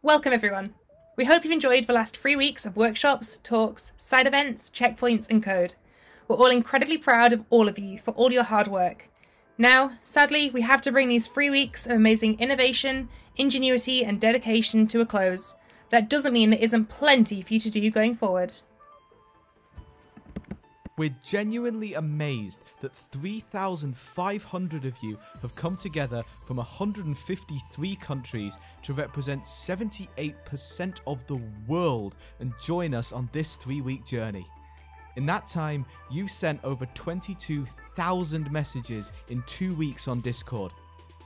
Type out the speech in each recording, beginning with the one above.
Welcome, everyone. We hope you've enjoyed the last three weeks of workshops, talks, side events, checkpoints, and code. We're all incredibly proud of all of you for all your hard work. Now, sadly, we have to bring these three weeks of amazing innovation, ingenuity, and dedication to a close. That doesn't mean there isn't plenty for you to do going forward. We're genuinely amazed that 3,500 of you have come together from 153 countries to represent 78% of the world and join us on this three week journey. In that time, you've sent over 22,000 messages in two weeks on Discord.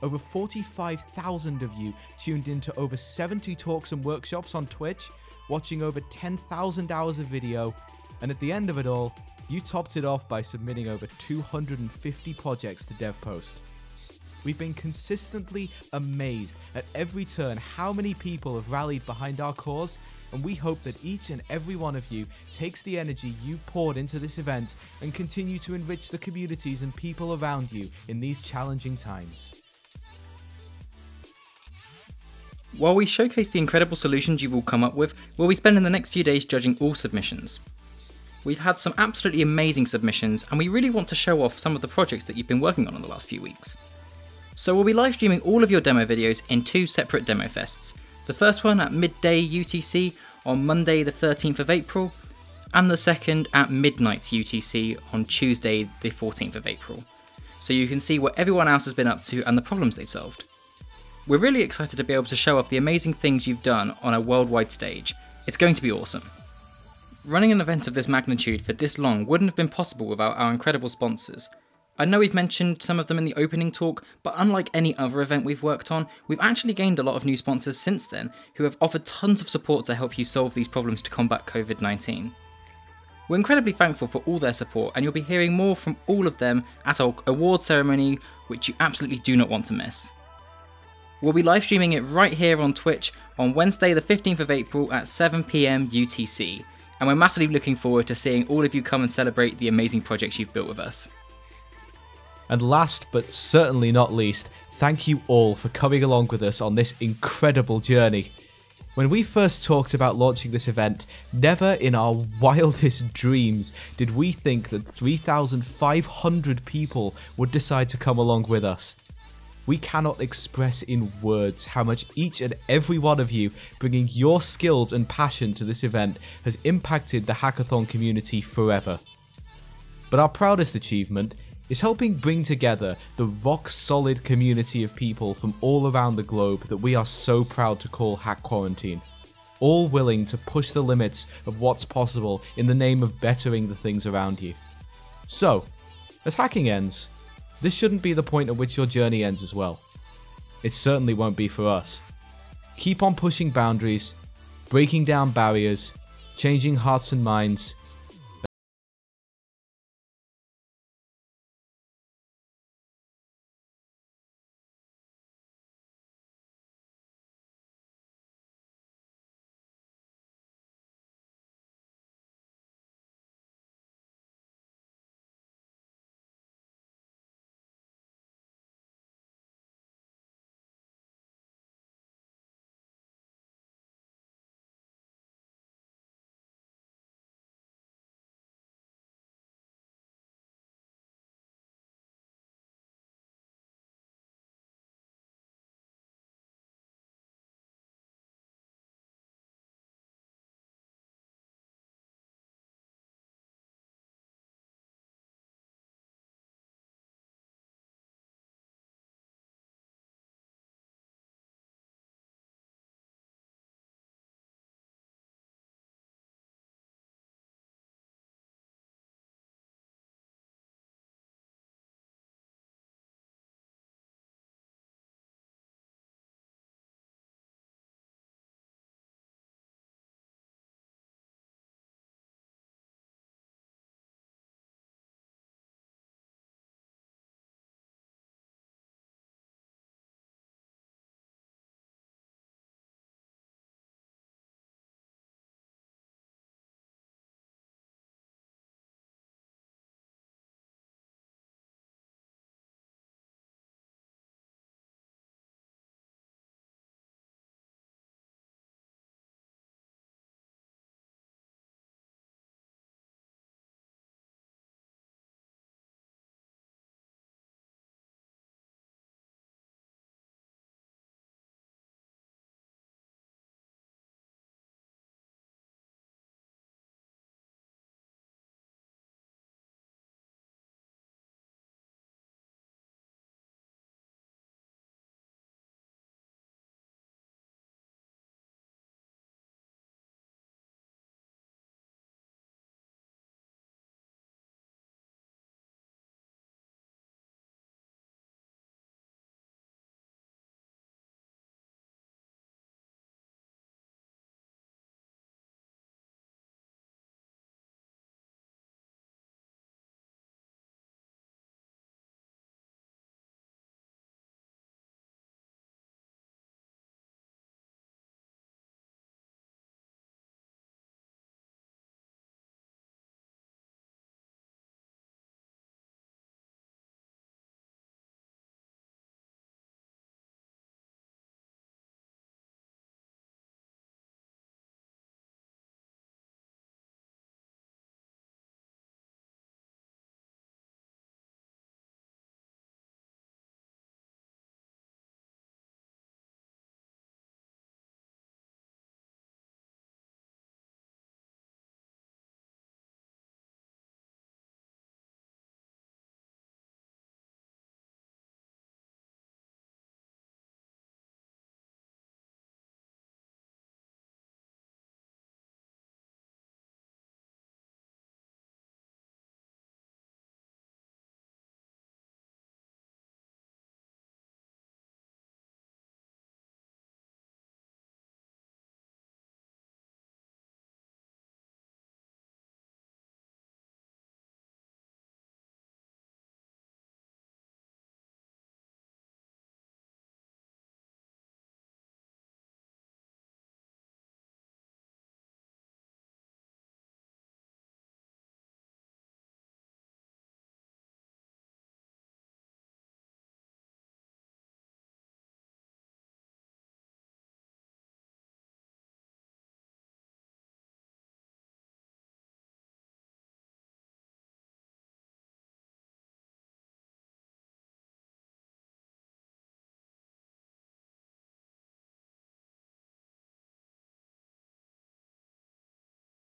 Over 45,000 of you tuned into over 70 talks and workshops on Twitch, watching over 10,000 hours of video, and at the end of it all, you topped it off by submitting over 250 projects to DevPost. We've been consistently amazed at every turn how many people have rallied behind our cause, and we hope that each and every one of you takes the energy you poured into this event and continue to enrich the communities and people around you in these challenging times. While we showcase the incredible solutions you've all come up with, we'll be spending the next few days judging all submissions. We've had some absolutely amazing submissions, and we really want to show off some of the projects that you've been working on in the last few weeks. So we'll be live streaming all of your demo videos in two separate demo fests. The first one at midday UTC on Monday the 13th of April, and the second at midnight UTC on Tuesday the 14th of April. So you can see what everyone else has been up to and the problems they've solved. We're really excited to be able to show off the amazing things you've done on a worldwide stage. It's going to be awesome. Running an event of this magnitude for this long wouldn't have been possible without our incredible sponsors. I know we've mentioned some of them in the opening talk, but unlike any other event we've worked on, we've actually gained a lot of new sponsors since then who have offered tons of support to help you solve these problems to combat COVID 19. We're incredibly thankful for all their support, and you'll be hearing more from all of them at our award ceremony, which you absolutely do not want to miss. We'll be live streaming it right here on Twitch on Wednesday, the 15th of April at 7pm UTC and we're massively looking forward to seeing all of you come and celebrate the amazing projects you've built with us. And last but certainly not least, thank you all for coming along with us on this incredible journey. When we first talked about launching this event, never in our wildest dreams did we think that 3,500 people would decide to come along with us. We cannot express in words how much each and every one of you bringing your skills and passion to this event has impacted the hackathon community forever. But our proudest achievement is helping bring together the rock solid community of people from all around the globe that we are so proud to call Hack Quarantine. All willing to push the limits of what's possible in the name of bettering the things around you. So, as hacking ends, this shouldn't be the point at which your journey ends as well. It certainly won't be for us. Keep on pushing boundaries, breaking down barriers, changing hearts and minds,